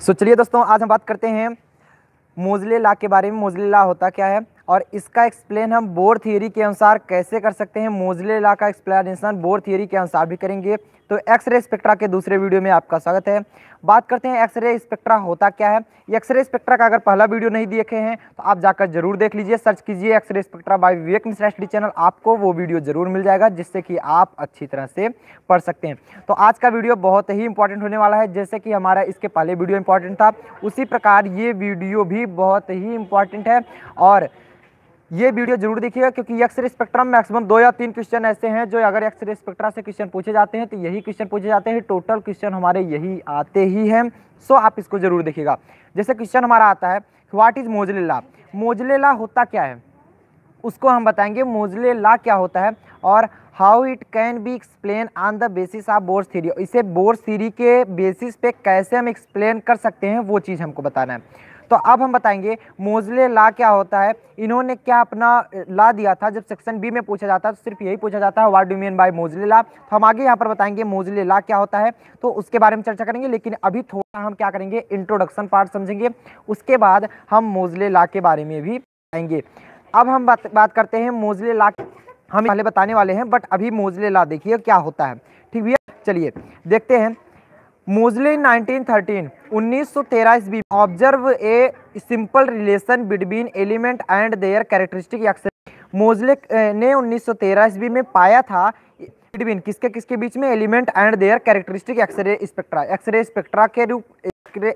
सो चलिए दोस्तों, आज हम बात करते हैं मोजले ला के बारे में। मोजले ला होता क्या है और इसका एक्सप्लेन हम बोर थियोरी के अनुसार कैसे कर सकते हैं। मोजले ला का एक्सप्लेनेशन बोर थियोरी के अनुसार भी करेंगे। तो एक्सरे स्पेक्ट्रा के दूसरे वीडियो में आपका स्वागत है। बात करते हैं एक्सरे स्पेक्ट्रा होता क्या है। एक्सरे स्पेक्ट्रा का अगर पहला वीडियो नहीं देखे हैं तो आप जाकर ज़रूर देख लीजिए, सर्च कीजिए X ray spectra by Vivek Mishra study channel आपको वो वीडियो ज़रूर मिल जाएगा, जिससे कि आप अच्छी तरह से पढ़ सकते हैं। तो आज का वीडियो बहुत ही इंपॉर्टेंट होने वाला है, जैसे कि हमारा इसके पहले वीडियो इंपॉर्टेंट था, उसी प्रकार ये वीडियो भी बहुत ही इंपॉर्टेंट है और ये वीडियो ज़रूर देखिएगा, क्योंकि एक्सरे स्पेक्ट्रम मैक्सिमम दो या तीन क्वेश्चन ऐसे हैं जो अगर एक्सरे स्पेक्ट्रा से क्वेश्चन पूछे जाते हैं तो यही क्वेश्चन पूछे जाते हैं। टोटल क्वेश्चन हमारे यही आते ही हैं। सो आप इसको ज़रूर देखिएगा। जैसे क्वेश्चन हमारा आता है व्हाट इज़ मोजले ला मोजले ला होता क्या है? उसको हम बताएँगे मोजले ला क्या होता है और how it can be explain on the basis of Bohr's theory इसे बोर्स थीरी के बेसिस पे कैसे हम एक्सप्लेन कर सकते हैं, वो चीज़ हमको बताना है। तो अब हम बताएँगे, मोजले ला क्या होता है? इन्होंने क्या अपना ला दिया था? जब सेक्शन बी में पूछा जाता है तो सिर्फ़ यही पूछा जाता है वाट मीन बाय मोजले ला? तो हम आगे यहाँ पर बताएँगे, मोजले ला क्या होता है? तो उसके बारे में चर्चा करेंगे, लेकिन अभी थोड़ा हम क्या करेंगे इंट्रोडक्शन पार्ट समझेंगे। उसके बाद हम मोजले ला के बारे में भी आएँगे अब हम बात बात करते हैं मोजले ला हम पहले बताने वाले हैं बट अभी मोजले ला देखिए क्या होता है। ठीक भैया, चलिए, देखते हैं। मोजले 1913 1913 ईस्वी observe a simple relation between element and their characteristic Moseley ने 1913 ईस्वी में पाया था बिटवीन किसके किसके बीच में? Element and their characteristic X ray spectra X ray spectra के रूप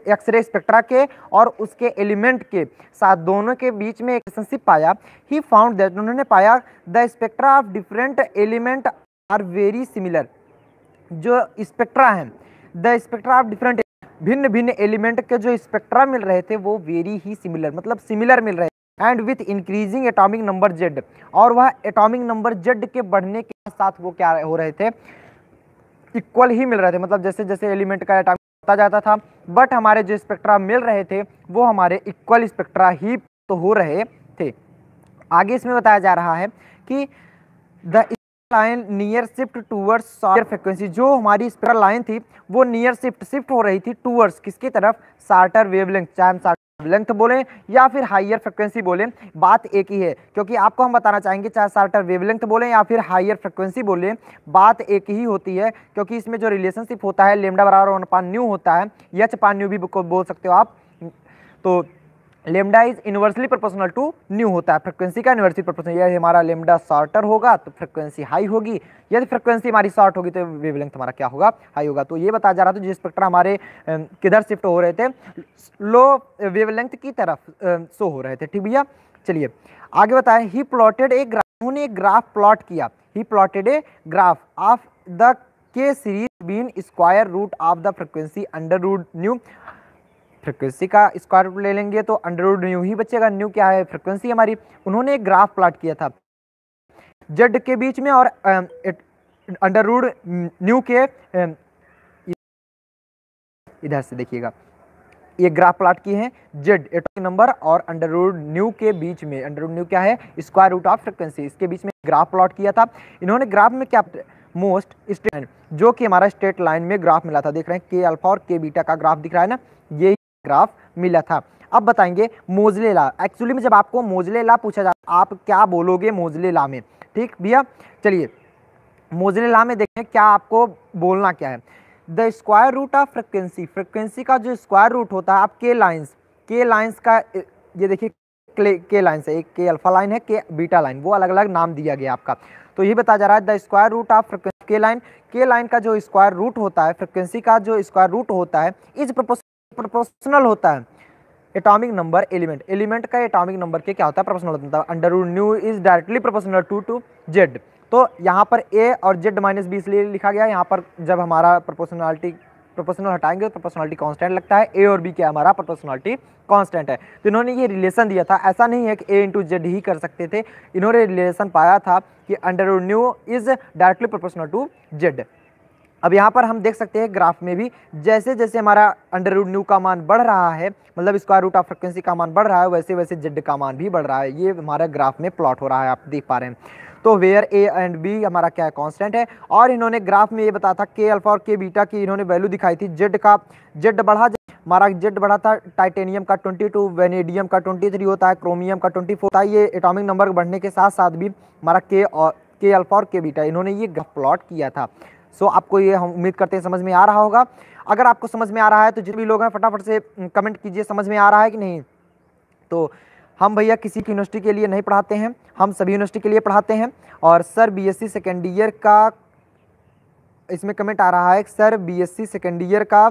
एक्सरे स्पेक्ट्रा के और उसके एलिमेंट के साथ दोनों के बीच में एक रिलेशनशिप पाया। ही फाउंड दैट उन्होंने पाया the spectra of different element are very similar जो स्पेक्ट्रा हैं। द स्पेक्ट्रा ऑफ़ डिफरेंट भिन्न भिन्न एलिमेंट के जो स्पेक्ट्रा मिल रहे थे, वो वेरी ही सिमिलर मतलब सिमिलर मिल रहे and with increasing atomic number Z और वह एटॉमिक नंबर जेड के बढ़ने के साथ वो क्या हो रहे थे? इक्वल ही मिल रहे थे मतलब जैसे जैसे एलिमेंट का एटॉमिक होता जाता था बट हमारे जो स्पेक्ट्रा मिल रहे थे, वो हमारे इक्वल स्पेक्ट्रा ही तो हो रहे थे। आगे इसमें बताया जा रहा है कि the line near shift towards shorter frequency, जो हमारी स्पेक्ट्रल लाइन थी, वो नियर शिफ्ट शिफ्ट हो रही थी टूवर्ड्स, किसकी तरफ़? सार्टर वेवलेंथ चाहे हम लेंथ बोले, या फिर हाइयर फ्रिक्वेंसी बोले, बात एक ही है, क्योंकि आपको हम बताना चाहेंगे चाहे सार्टर वेवलेंथ बोले या फिर हाइयर फ्रिक्वेंसी बोले, बात एक ही होती है, क्योंकि इसमें जो रिलेशनशिप होता है, लेमडा बराबर वन पान न्यू होता है, यच पान न्यू भी बोल सकते हो आप तो lambda is inversely proportional to nu होता है। फ्रिक्वेंसी का इन्वर्सली प्रोपोर्शनल यदि हमारा लेमडा शॉर्टर होगा तो फ्रिक्वेंसी हाई होगी। यदि फ्रिक्वेंसी हमारी शॉर्ट होगी तो वेवलेंथ हमारा क्या होगा? हाई होगा। तो ये बताया जा रहा था जो स्पेक्ट्रा हमारे किधर शिफ्ट हो रहे थे लो वेवलेंथ की तरफ़ शो हो रहे थे। ठीक भैया? चलिए, आगे बताएँ। ही प्लॉटेड एक ग्राफ उन्होंने एक ग्राफ प्लॉट किया। He plotted a graph of the K series between square root of the frequency under root nu frequency का स्क्वायर रूट ले लेंगे तो अंडर रूट न्यू ही बचेगा। न्यू क्या है? फ्रिक्वेंसी हमारी, उन्होंने एक ग्राफ प्लाट किया था। जेड के बीच में और अंडर रूट न्यू के इधर से देखिएगा। ये ग्राफ प्लाट किए हैं। जेड एटॉमिक नंबर और अंडर रूट न्यू के बीच में अंडर रूट न्यू क्या है? Square root of frequency. इसके बीच में ग्राफ प्लॉट किया था। इन्होंने ग्राफ में क्या, मोस्ट स्टेट जो कि हमारा स्टेट लाइन में ग्राफ मिला था। देख रहे हैं के अल्फ़ा और के बीटा का ग्राफ दिख रहा है ना? ये ग्राफ मिला था। अब बताएँगे मोजले ला एक्चुअली में जब आपको मोजले ला पूछा जाता आप क्या बोलोगे मोजले ला में? ठीक भैया? चलिए मोजले ला में देखें क्या आपको बोलना क्या है। The square root of frequency frequency का जो स्क्वायर रूट होता है, आप के लाइन्स के लाइन्स का, ये देखिए के लाइन है, एक के अल्फ़ा लाइन है के बीटा लाइन वो अलग अलग नाम दिया गया आपका। तो ये बताया जा रहा है the square root of frequency के लाइन के लाइन का जो स्क्वायर रूट होता है फ्रिक्वेंसी का जो स्क्वायर रूट होता है इज़ प्रोपोर्शनल होता है। एटॉमिक नंबर एलिमेंट एलिमेंट का एटॉमिक नंबर के क्या होता है? प्रोपोर्शनल होता है। Under root nu is directly proportional to to Z तो यहाँ पर ए और जेड माइनस बी इसलिए लिखा गया। यहाँ पर जब हमारा प्रोपोर्शनलिटी प्रोपोर्शनल हटाएँगे तो प्रोपोर्शनलिटी कांस्टेंट लगता है। ए और बी क्या हमारा प्रोपोर्शनलिटी कांस्टेंट है। तो इन्होंने ये रिलेशन दिया था। ऐसा नहीं है कि ए इंटू जेड ही कर सकते थे। इन्होंने रिलेशन पाया था कि under nu is directly proportional to Z अब यहाँ पर हम देख सकते हैं ग्राफ में भी जैसे जैसे हमारा अंडर रूट न्यू का मान बढ़ रहा है मतलब स्क्वायर रूट ऑफ़ फ्रिक्वेंसी का मान बढ़ रहा है वैसे वैसे जेड का मान भी बढ़ रहा है। ये हमारा ग्राफ में प्लॉट हो रहा है, आप देख पा रहे हैं। तो वेयर ए एंड बी हमारा क्या है कांस्टेंट है, और इन्होंने ग्राफ में ये बताया था के अल्फ़ा और के बीटा की इन्होंने वैल्यू दिखाई थी जेड का। जेड बढ़ा, हमारा जेड बढ़ा था टाइटेनियम का 22 वेनेडियम का 23 होता है क्रोमियम का 24 होता है, ये एटॉमिक नंबर बढ़ने के साथ साथ भी हमारा के और के अल्फ़ा और के बीटा इन्होंने ये प्लॉट किया था। सो आपको ये हम उम्मीद करते हैं, समझ में आ रहा होगा। अगर आपको समझ में आ रहा है तो जितने भी लोग हैं, फटाफट से कमेंट कीजिए, समझ में आ रहा है कि नहीं। तो हम भैया किसी की यूनिवर्सिटी के लिए नहीं पढ़ाते हैं। हम सभी यूनिवर्सिटी के लिए पढ़ाते हैं। और सर बीएससी सेकेंड ईयर का, इसमें कमेंट आ रहा है सर बीएससी सेकेंड ईयर का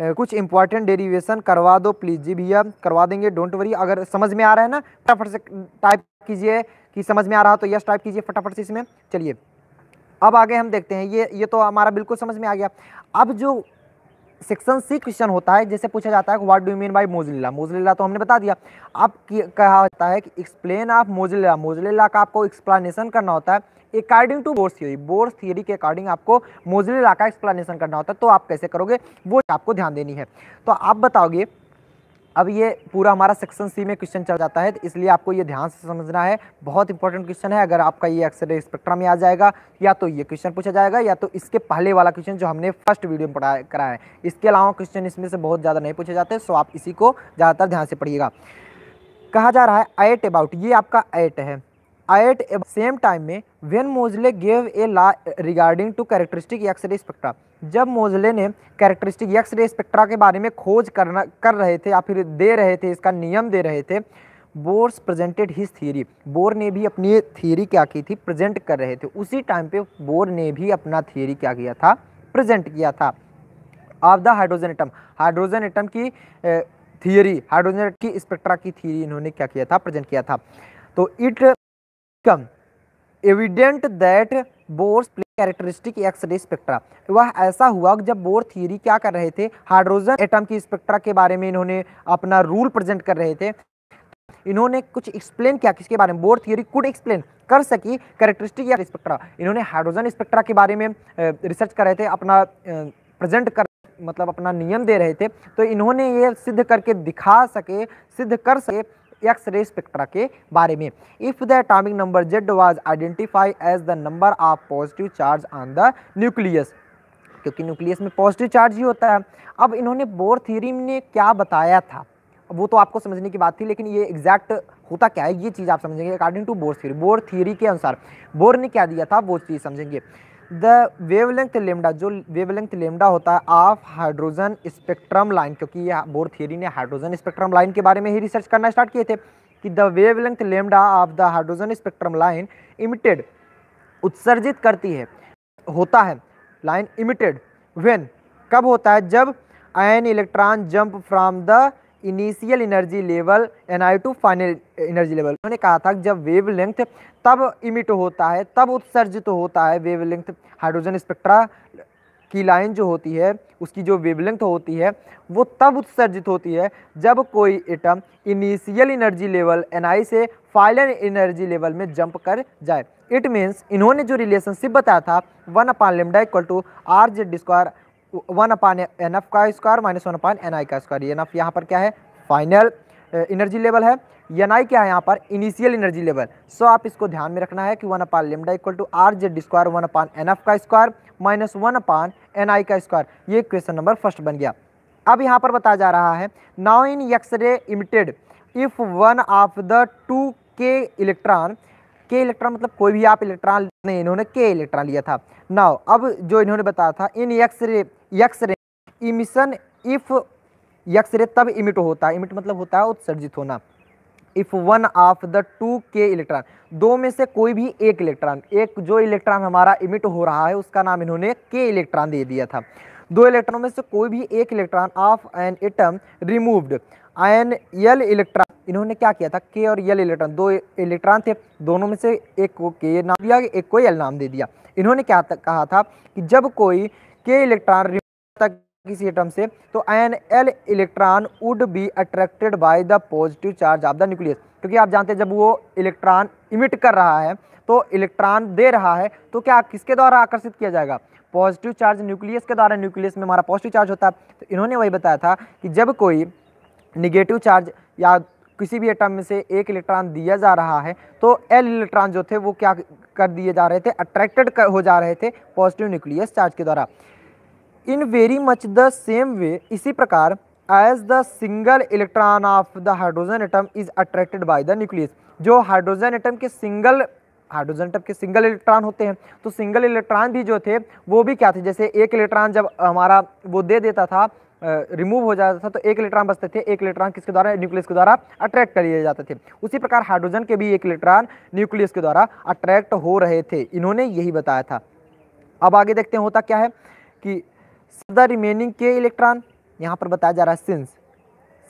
कुछ इंपॉर्टेंट डेरिवेशन करवा दो प्लीज़ जी भैया, करवा देंगे डोंट वरी अगर समझ में आ रहा है ना, फटाफट से टाइप कीजिए, कि समझ में आ रहा तो यस टाइप कीजिए फटाफट से इसमें। चलिए। अब आगे हम देखते हैं, ये ये तो हमारा बिल्कुल समझ में आ गया। अब जो सेक्शन सी क्वेश्चन होता है, जैसे पूछा जाता है what do mean by Moseley law Moseley law तो हमने बता दिया। अब कहा होता है कि एक्सप्लेन ऑफ़ मोजलिला मोजलिला का आपको एक्सप्लेनेशन करना होता है according to Bohr's theory Bohr's theory के अकॉर्डिंग आपको मोजलिला का एक्सप्लेनेशन करना होता है तो आप कैसे करोगे? वो आपको ध्यान देनी है। तो आप बताओगे अब ये पूरा हमारा सेक्शन सी में क्वेश्चन चल जाता है तो इसलिए आपको ये ध्यान से समझना है। बहुत इंपॉर्टेंट क्वेश्चन है, अगर आपका ये एक्सरे स्पेक्ट्रा में आ जाएगा, या तो ये क्वेश्चन पूछा जाएगा, या तो इसके पहले वाला क्वेश्चन जो हमने फ़र्स्ट वीडियो में पढ़ा करा है। इसके अलावा क्वेश्चन इसमें से बहुत ज़्यादा नहीं पूछे जाते सो आप इसी को ज़्यादातर ध्यान से पढ़िएगा। कहा जा रहा है एट अबाउट ये आपका एट है। At सेम टाइम में when Moseley gave a law regarding to characteristic X ray spectra जब मोजले ने कैरेक्टरिस्टिक एक्स रे स्पेक्ट्रा के बारे में खोज करना, कर रहे थे या फिर दे रहे थे, इसका नियम दे रहे थे Bohr's presented his theory Bohr ने भी अपनी थियरी क्या की थी? प्रेजेंट कर रहे थे। उसी टाइम पे बोर ने भी अपना थियरी क्या किया था? प्रेजेंट किया था। Of the hydrogen atom hydrogen atom की थियरी हाइड्रोजन की स्पेक्ट्रा की थियरी इन्होंने क्या किया था? प्रेजेंट किया था। तो it come evident that Bohr's play characteristic X ray spectra वह ऐसा हुआ जब बोर थियरी क्या कर रहे थे? हाइड्रोजन एटम की स्पेक्ट्रा के बारे में इन्होंने अपना रूल प्रेजेंट कर रहे थे। इन्होंने कुछ एक्सप्लेन किया किसके बारे में? बोर थियरी कुड एक्सप्लेन कर सकी कैरेक्टरिस्टिक या स्पेक्ट्रा इन्होंने हाइड्रोजन स्पेक्ट्रा के बारे में रिसर्च कर रहे थे, अपना प्रेजेंट कर मतलब अपना नियम दे रहे थे। तो इन्होंने ये सिद्ध करके दिखा सके, सिद्ध कर सके एक्स रे स्पेक्ट्रा के बारे में। If the atomic number Z was identify as the number of positive charge on the nucleus क्योंकि न्यूक्लियस में पॉजिटिव चार्ज ही होता है। अब इन्होंने बोर थ्योरी ने क्या बताया था? वो तो आपको समझने की बात थी, लेकिन ये एग्जैक्ट होता क्या है? ये चीज़ आप समझेंगे according to Bohr theory Bohr theory के अनुसार। बोर ने क्या दिया था? वो चीज़ समझेंगे। द वेवलेंथ लेमडा जो वेवलेंथ लेमडा होता है ऑफ़ हाइड्रोजन स्पेक्ट्रम लाइन क्योंकि ये बोर थियरी ने हाइड्रोजन स्पेक्ट्रम लाइन के बारे में ही रिसर्च करना स्टार्ट किए थे, कि the wavelength lambda of the hydrogen spectrum line emitted उत्सर्जित करती है, होता है लाइन इमिटेड वेन कब होता है? जब an electron jump from the initial energy level N I to final energy level उन्होंने कहा था कि जब वेव लेंथ तब इमिट होता है, तब उत्सर्जित होता है वेव लेंथ हाइड्रोजन स्पेक्ट्रा की लाइन जो होती है, उसकी जो वेवलेंथ होती है, वो तब उत्सर्जित होती है जब कोई atom initial energy level N I से फाइनल एनर्जी लेवल में जंप कर जाए. इट मीन्स इन्होंने जो रिलेशनशिप बताया था one upon lambda equal to R Z square one upon N F का square minus one upon N I का स्क्वायर। एन एफ़ यहाँ पर क्या है? फाइनल एनर्जी लेवल है। एन आई क्या है यहाँ पर? Initial energy level. सो आप इसको ध्यान में रखना है कि one upon lambda equal to R Z square one upon N F का square minus one upon N I का स्क्वायर। ये क्वेश्चन नंबर फ़र्स्ट बन गया। अब यहाँ पर बताया जा रहा है, now in X ray emitted, if one of the two K electron K electron मतलब कोई भी आप इलेक्ट्रॉन, नहीं, इन्होंने के इलेक्ट्रॉन लिया था। नाउ, अब जो इन्होंने बताया था, in X ray X ray emission if X ray तब इमिट होता है। इमिट मतलब होता है उत्सर्जित होना। If one of the two K electron, दो में से कोई भी एक इलेक्ट्रॉन, एक जो इलेक्ट्रॉन हमारा इमिट हो रहा है, उसका नाम इन्होंने के इलेक्ट्रॉन दे दिया था। दो इलेक्ट्रॉन में से कोई भी एक electron of an atom removed an L electron, इन्होंने क्या किया था? के और यल इलेक्ट्रॉन, दो इलेक्ट्रॉन थे, दोनों में से एक को के नाम दिया, एक को यल नाम दे दिया। इन्होंने क्या कहा था कि जब कोई के इलेक्ट्रॉन तक किसी एटम से तो an L electron would be attracted by the positive charge of the nucleus क्योंकि आप जानते हैं, जब वो इलेक्ट्रॉन इमिट कर रहा है तो इलेक्ट्रॉन दे रहा है तो क्या किसके द्वारा आकर्षित किया जाएगा? पॉजिटिव चार्ज न्यूक्लियस के द्वारा न्यूक्लियस में हमारा पॉजिटिव चार्ज होता है। तो इन्होंने वही बताया था कि जब कोई निगेटिव चार्ज या किसी भी एटम में से एक इलेक्ट्रॉन दिया जा रहा है तो एल इलेक्ट्रॉन जो थे, वो क्या कर दिए जा रहे थे? अट्रैक्टेड हो जा रहे थे पॉजिटिव न्यूक्लियस चार्ज के द्वारा। In very much the same way इसी प्रकार as the single electron of the hydrogen atom is attracted by the nucleus जो हाइड्रोजन एटम के सिंगल हाइड्रोजन एटम के सिंगल इलेक्ट्रॉन होते हैं तो सिंगल इलेक्ट्रॉन भी जो थे, वो भी क्या थे? जैसे एक इलेक्ट्रॉन जब हमारा वो दे देता था रिमूव हो जाता था तो एक इलेक्ट्रॉन बचते थे, एक इलेक्ट्रॉन किसके द्वारा? न्यूक्लियस के द्वारा अट्रैक्ट कर लिए जाते थे। उसी प्रकार हाइड्रोजन के भी एक इलेक्ट्रॉन न्यूक्लियस के द्वारा अट्रैक्ट हो रहे थे। इन्होंने यही बताया था। अब आगे देखते हैं, होता क्या है कि द रिमेनिंग के इलेक्ट्रॉन यहाँ पर बताया जा रहा है since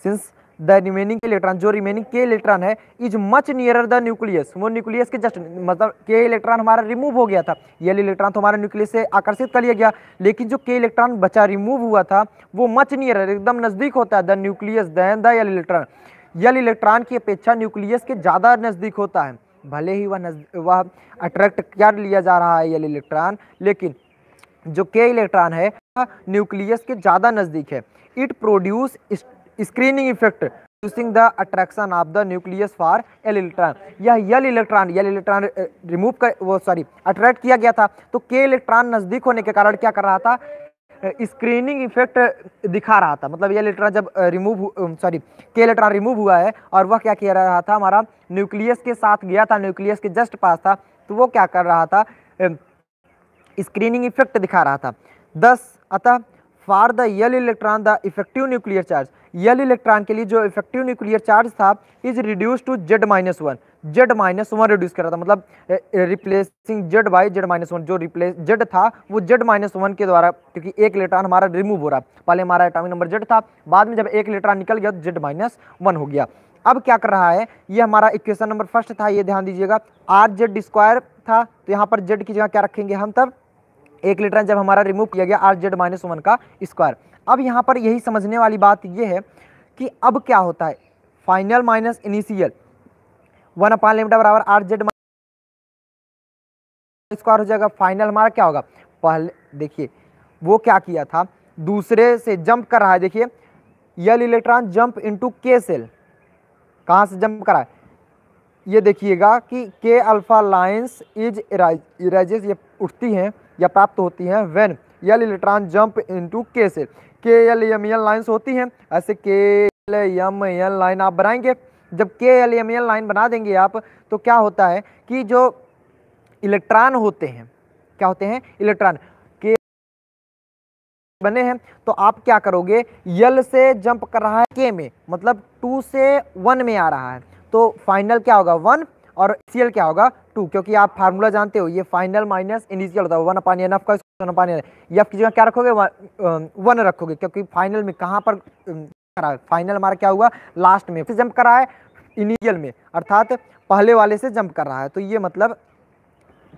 since the remaining K electron जो रिमेनिंग के इलेक्ट्रॉन है is much nearer the nucleus वो न्यूक्लियस के जस्ट मतलब के इलेक्ट्रॉन हमारा रिमूव हो गया था. ये इलेक्ट्रॉन तो हमारा न्यूक्लियस से आकर्षित कर लिया गया. लेकिन जो के इलेक्ट्रॉन बचा रिमूव हुआ था, वो मच नियरर एकदम नज़दीक होता है the nucleus than the L electron L electron की अपेक्षा न्यूक्लियस के ज़्यादा नज़दीक होता है. भले ही वह वह अट्रैक्ट कर लिया जा रहा है यल इलेक्ट्रॉन लेकिन जो के इलेक्ट्रॉन है न्यूक्लियस के ज़्यादा नज़दीक है। It produce screening effect using the attraction of the nucleus for L electron यह L electron L electron remove कर, वो सॉरी अट्रैक्ट किया गया था। तो के इलेक्ट्रॉन नज़दीक होने के कारण क्या कर रहा था? स्क्रीनिंग इफ़ेक्ट दिखा रहा था। मतलब ये इलेक्ट्रॉन जब remove sorry K electron remove हुआ है और वह क्या किया रहा था? हमारा न्यूक्लियस के साथ गया था न्यूक्लियस के जस्ट पास था। तो वो क्या कर रहा था? स्क्रीनिंग इफ़ेक्ट दिखा रहा था। दस, अतः for the L electron the effective nuclear charge L electron के लिए जो इफ़ेक्टिव न्यूक्लियर चार्ज था is reduce to Z minus one Z minus one reduce कर रहा था। मतलब replacing Z by Z minus one जो रिप्लेस जेड था, वो जेड माइनस वन के द्वारा, क्योंकि एक इलेक्ट्रॉन हमारा रिमूव हो रहा। पहले हमारा एटॉमिक नंबर जेड था, बाद में जब एक इलेक्ट्रॉन निकल गया तो जेड माइनस वन हो गया। अब क्या कर रहा है? ये हमारा इक्वेशन नंबर फ़र्स्ट था, ये ध्यान दीजिएगा। आर जेड स्क्वायर था तो यहाँ पर जेड की जगह क्या रखेंगे हम तब? एक इलेक्ट्रॉन जब हमारा रिमूव किया गया आर जेड माइनस वन का स्क्वायर अब यहाँ पर यही समझने वाली बात ये है कि अब क्या होता है? Final minus initial one upon lambda बराबर आर जेड स्क्वायर हो जाएगा। फाइनल हमारा क्या होगा? पहले देखिए, वो क्या किया था? दूसरे से जंप कर रहा है, देखिए। L electron jump into K shell कहाँ से जंप करा? है ये देखिएगा कि के अल्फ़ा लाइंस इज़ इराइजेस ये उठती हैं। या प्राप्त होती हैं when L electron jump into K shell K L M L lines होती हैं। ऐसे के एल एम एल लाइन आप बनाएँगे। जब के एल एम एल लाइन बना देंगे आप तो क्या होता है कि जो इलेक्ट्रॉन होते हैं, क्या होते हैं? इलेक्ट्रॉन के बने हैं तो आप क्या करोगे? यल से जंप कर रहा है के में मतलब टू से वन में आ रहा है। तो फाइनल क्या होगा? वन और सी क्या होगा? टू क्योंकि आप फार्मूला जानते हो, ये फाइनल माइनस इनिशियल होता है वन अपान एन एफ़ का वन अपान एन एफ़ की जगह क्या रखोगे? वन रखोगे, क्योंकि फाइनल में कहाँ पर करा फाइनल हमारा क्या हुआ? लास्ट में जंप करा है इनिशियल में, अर्थात पहले वाले से जंप कर रहा है। तो ये मतलब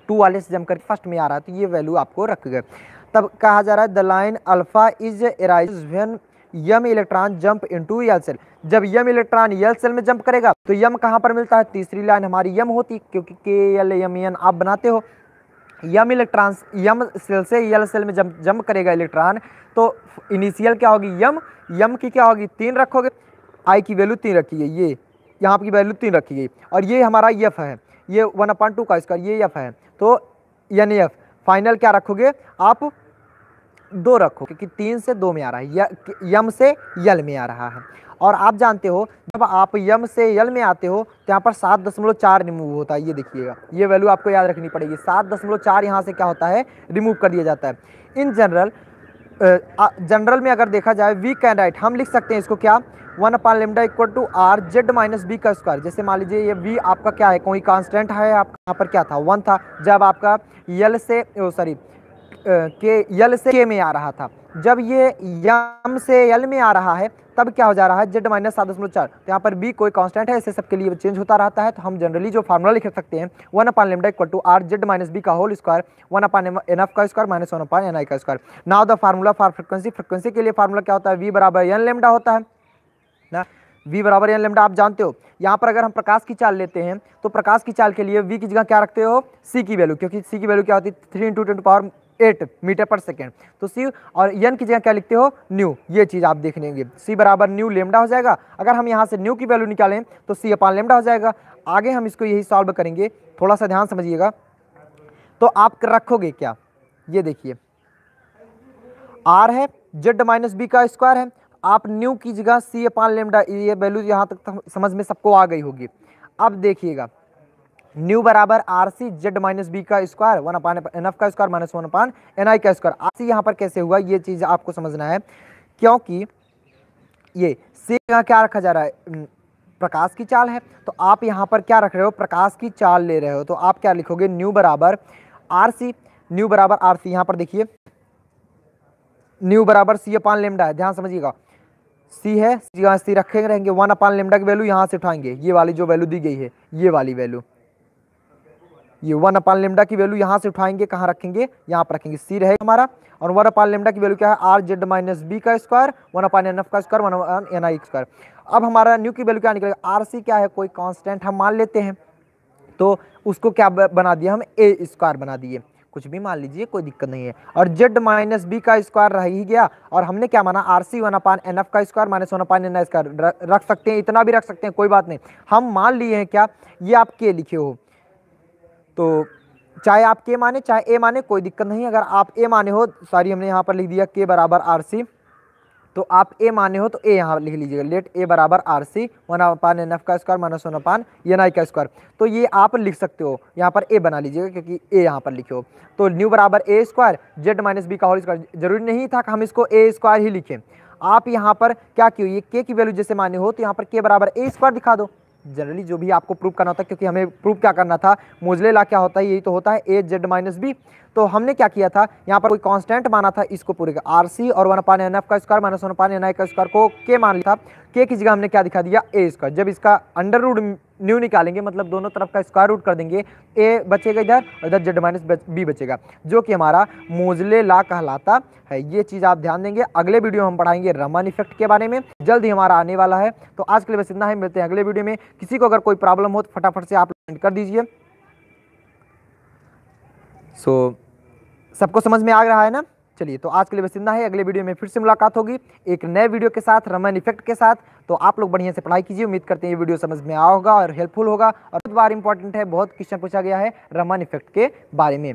टू वाले से जंप करके फ़र्स्ट में आ रहा है तो ये वैल्यू आपको रख गए। तब कहा जा रहा है the line alpha is arise when M electron jump into L shell जब यम इलेक्ट्रॉन यल सेल में जंप करेगा तो यम कहाँ पर मिलता है? तीसरी लाइन हमारी यम होती, क्योंकि के एल यम एन आप बनाते हो। यम इलेक्ट्रॉन यम सेल से यल सेल में जंप जंप करेगा इलेक्ट्रॉन। तो इनिशियल क्या होगी? यम। यम की क्या होगी? तीन रखोगे। आई की वैल्यू तीन रखी है, ये। यहाँ की वैल्यू तीन रखी गई। और ये हमारा यफ है। ये वन अपॉइंट टू का स्क्वायर ये यफ है। तो एन एफ़ फाइनल क्या रखोगे? आप दो रखो, क्योंकि तीन से दो में आ रहा है। यम से यल में आ रहा है। और आप जानते हो, जब आप यम से यल में आते हो तो यहाँ पर सात दशमलव चार रिमूव होता है, ये देखिएगा। ये वैल्यू आपको याद रखनी पड़ेगी। सात दशमलव चार यहाँ से क्या होता है? रिमूव कर दिया जाता है। इन जनरल जनरल में अगर देखा जाए वी कैन राइट हम लिख सकते हैं इसको क्या? One upon lambda equal to R Z minus B का स्क्वायर जैसे मान लीजिए, ये वी आपका क्या है? कोई कांस्टेंट है आपका। यहाँ पर क्या था? वन था। जब आपका यल से सॉरी के, यल से के में आ रहा था। जब ये यम से यल में आ रहा है, तब क्या हो जा रहा है? जेड माइनस सात दशमलव चार। तो यहाँ पर बी कोई कांस्टेंट है इसे सबके लिए चेंज होता रहता है। तो हम जनरली जो फार्मूला लिख सकते हैं, one upon lambda equal to R Z minus B का whole square, one upon N F का square minus one upon N I का square. Now the formula for frequency. Frequency के लिए फार्मूला क्या होता है? वी बराबर एन लेमडा होता है। ना? वी बराबर एन लेमडा, आप जानते हो। यहाँ पर अगर हम प्रकाश की चाल लेते हैं तो प्रकाश की चाल के लिए वी की जगह क्या रखते हो? सी की वैल्यू। क्योंकि सी की वैल्यू क्या होती? है three into ten power eight metre per second. तो सी और एन की जगह क्या लिखते हो? न्यू। ये चीज़ आप देख लेंगे। सी बराबर न्यू लेमडा हो जाएगा। अगर हम यहाँ से न्यू की वैल्यू निकालें तो सी अपान लेमडा हो जाएगा। आगे हम इसको यही सॉल्व करेंगे। थोड़ा सा ध्यान समझिएगा। तो आप रखोगे क्या? ये देखिए। आर है, जेड माइनस बी का स्क्वायर है। आप न्यू की जगह सी अपान लेमडा, ये वैल्यू यहाँ तक समझ में सबको आ गई होगी। अब देखिएगा। न्यू बराबर R C Z minus B का square, one upon N F का square minus one upon N I का स्क्वायर। आर सी यहाँ पर कैसे हुआ, ये चीज़ आपको समझना है, क्योंकि ये सी यहाँ क्या रखा जा रहा है? प्रकाश की चाल है। तो आप यहाँ पर क्या रख रहे हो? प्रकाश की चाल ले रहे हो। तो आप क्या लिखोगे? न्यू बराबर आर सी न्यू बराबर आर सी यहाँ पर देखिए, न्यू बराबर सी अपान लेमडा है। ध्यान समझिएगा, सी है सी रखे रहेंगे। वन अपान लेमडा की वैल्यू यहाँ से उठाएँगे। ये वाली जो वैल्यू दी गई है, ये वाली वैल्यू। ये वन अपान लेमडा की वैल्यू यहाँ से उठाएँगे, कहाँ रखेंगे? यहाँ पर रखेंगे सी रहेगा हमारा। और वन अपान लेमडा की वैल्यू क्या है? आर जेड माइनस बी का square one upon N F का square one upon N I square अब हमारा न्यू की वैल्यू क्या निकलेगा? आर सी क्या है? कोई कांस्टेंट हम मान लेते हैं। तो उसको क्या बना दिया हम? ए स्क्वायर बना दिए। कुछ भी मान लीजिए, कोई दिक्कत नहीं है। और जेड माइनस बी का स्क्वायर रह ही गया। और हमने क्या माना? R C one upon N F का square minus one upon N I square रख सकते हैं। इतना भी रख सकते हैं, कोई बात नहीं। हम मान लिए हैं क्या? ये आप के लिखे हो। तो चाहे आप के माने, चाहे ए माने, कोई दिक्कत नहीं। अगर आप ए माने हो सॉरी हमने यहाँ पर लिख दिया के बराबर आर सी तो आप ए माने हो तो ए यहाँ लिख लीजिएगा। लेट ए बराबर R C one upon N F का square minus one upon N I का स्क्वायर तो ये आप लिख सकते हो। यहाँ पर ए बना लीजिएगा, क्योंकि ए यहाँ पर लिखे हो। तो न्यू बराबर A square Z minus B का होल स्क्वायर ज़रूरी नहीं था कि हम इसको ए स्क्वायर ही लिखें। आप यहाँ पर क्या क्यों ये के की वैल्यू जैसे माने हो तो यहाँ पर के बराबर ए स्क्वायर दिखा दो। जनरली जो भी आपको प्रूव करना होता है, क्योंकि हमें प्रूव क्या करना था? मोजले ला क्या होता है? यही तो होता है ए जेड माइनस बी तो हमने क्या किया था? यहाँ पर कोई कांस्टेंट माना था इसको पूरे का आर सी और वन पान एन एफ़ का square minus one upon N I का स्क्वायर को के मान लिया था। के की जगह हमने क्या दिखा दिया? ए स्क्वायर जब इसका अंडर रूट न्यू निकालेंगे मतलब दोनों तरफ़ का स्क्वायर रूट कर देंगे ए बचेगा इधर और इधर जेड माइनस बी बचेगा जो कि हमारा मोजले ला कहलाता है। ये चीज़ आप ध्यान देंगे। अगले वीडियो हम पढ़ाएँगे रमन इफ़ेक्ट के बारे में। जल्द ही हमारा आने वाला है। तो आज के लिए बस इतना ही। मिलते हैं अगले वीडियो में। किसी को अगर कोई प्रॉब्लम हो तो फटाफट से आप कर दीजिए। सो so, सबको समझ में आ रहा है ना? चलिए तो आज के लिए बस इतना है। अगले वीडियो में फिर से मुलाकात होगी एक नए वीडियो के साथ, रमन इफ़ेक्ट के साथ। तो आप लोग बढ़िया से पढ़ाई कीजिए, उम्मीद करते हैं ये वीडियो समझ में आया होगा और हेल्पफुल होगा। और बहुत बार इंपॉर्टेंट है, बहुत क्वेश्चन पूछा गया है रमन इफ़ेक्ट के बारे में।